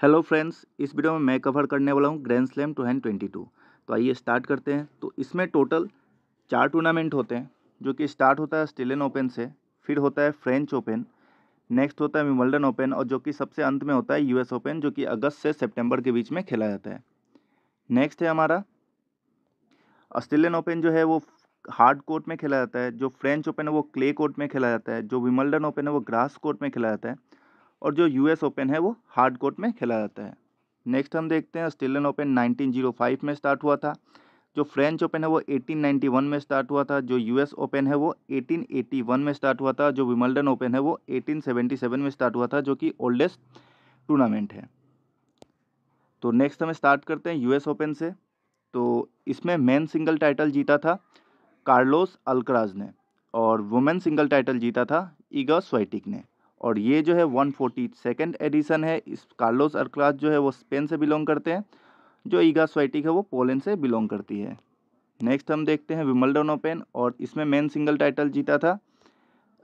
Hello friends इस video में मैं कवर करने वाला हूँ grand slam two thousand twenty two तो आइए स्टार्ट करते हैं। तो इसमें टोटल चार टूर्नामेंट होते हैं, जो कि स्टार्ट होता है ऑस्ट्रेलियन ओपन से, फिर होता है फ्रेंच ओपन नेक्स्ट होता है विमल्डन ओपन और जो कि सबसे अंत में होता है यूएस ओपन जो कि अगस्त से सितंबर के बीच में खेला जाता है। नेक्स्ट है हमारा ऑस्ट्रेलियन ओपन जो है वो हार्ड कोर्ट में खेला जाता है, जो फ्रेंच ओपन है वो क्ले कोर्ट में खेला जाता है, जो विमल्डन ओपन है वो ग्रास कोर्ट में खेला जाता है। और जो यूएस ओपन है, वो हार्ड कोर्ट में खेला जाता है। नेक्स्ट हम देखते हैं ऑस्ट्रेलियन ओपन 1905 में स्टार्ट हुआ था। जो फ्रेंच ओपन है, वो 1891 में स्टार्ट हुआ था। जो यूएस ओपन है, वो 1881 में स्टार्ट हुआ था। जो विमल्डन ओपन है, वो 1877 में स्टार्ट हुआ था, जो कि ओल्डेस्ट टूर्नामेंट है। तो नेक्स्ट हम स्टार्ट करते हैं यूएस ओपन से। तो इसमें मेन सिंगल टाइटल जीता था कार्लोस अल्कराज ने और वुमेन सिंगल टाइटल जीता था ईगा स्वाइटिक ने। और ये जो है वन फोर्टी सेकेंड एडिशन है। इस कार्लोस अल्कराज जो है वो स्पेन से बिलोंग करते हैं। जो ईगा स्वाइटिक है वो पोलैंड से बिलोंग करती है। नेक्स्ट हम देखते हैं विमल्डन ओपन और इसमें मेन सिंगल टाइटल जीता था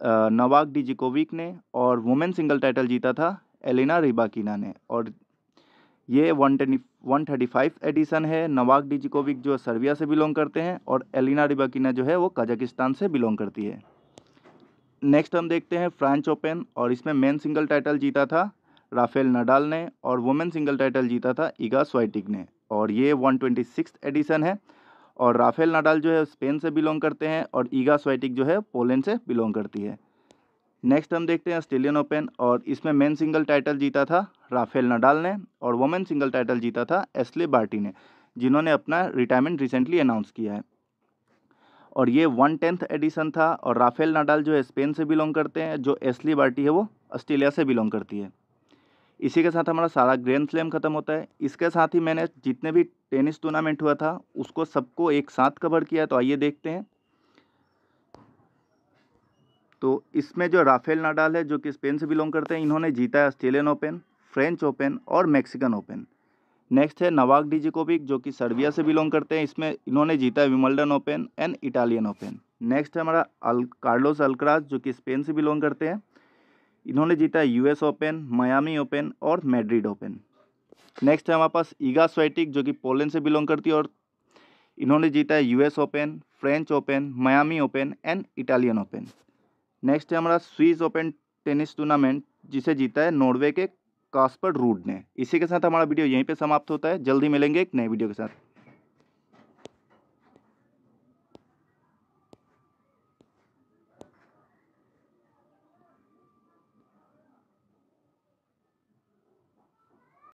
नवाक डिजिकोविक ने और वुमेन सिंगल टाइटल जीता था एलिना रिबाकिना ने। और ये one one thirty five edition है। नवाक डिजिकोविक जो सर्बिया से बिलोंग करते हैं और एलिना रिबाकिना जो है वो कजाकिस्तान से बिलोंग करती है। नेक्स्ट हम देखते हैं फ्रांच ओपन और इसमें मेन सिंगल टाइटल जीता था राफेल नडाल ने और वुमेन सिंगल टाइटल जीता था ईगा स्वाइटिक ने। और ये वन ट्वेंटी एडिशन है और राफेल नडाल जो है स्पेन से बिलोंग करते हैं और ईगा स्वाइटिक जो है पोलैंड से बिलोंग करती है। नेक्स्ट हम देखते हैं ऑस्ट्रेलियन ओपन और इसमें मेन सिंगल टाइटल जीता था राफेल नडाल ने और वुमेन सिंगल टाइटल जीता था एस्ले बार्टी ने, जिन्होंने अपना रिटायरमेंट रिसेंटली अनाउंस किया है। और ये वन टेंथ एडिशन था और राफेल नाडाल जो है स्पेन से बिलोंग करते हैं, जो एसली बार्टी है वो ऑस्ट्रेलिया से बिलोंग करती है। इसी के साथ हमारा सारा ग्रैंड स्लैम ख़त्म होता है। इसके साथ ही मैंने जितने भी टेनिस टूर्नामेंट हुआ था, उसको सबको एक साथ कवर किया तो आइए देखते हैं। तो इसमें जो राफेल नाडाल है, जो कि स्पेन से बिलोंग करते हैं, इन्होंने जीता है ऑस्ट्रेलियन ओपन, फ्रेंच ओपन और मैक्सिकन ओपन। नेक्स्ट है नवाक डिजिकोविक जो कि सर्बिया से बिलोंग करते हैं। इसमें इन्होंने जीता है Wimbledon Open and Italian Open next है हमारा अल कार्लोस अल्क्राज जो कि स्पेन से बिलोंग करते हैं। इन्होंने जीता है यूएस ओपन मयामी ओपन और मैड्रिड ओपन नेक्स्ट है हमारे पास ईगा स्वेटिक जो कि पोलैंड से बिलोंग करती है और इन्होंने जीता है US Open French Open Miami Open and Italian Open next है हमारा स्विस ओपन टेनिस टूर्नामेंट जिसे जीता है नॉर्वे के कास्पर रूड ने। इसी के साथ हमारा वीडियो यहीं पे समाप्त होता है। जल्दी मिलेंगे एक नए वीडियो के साथ।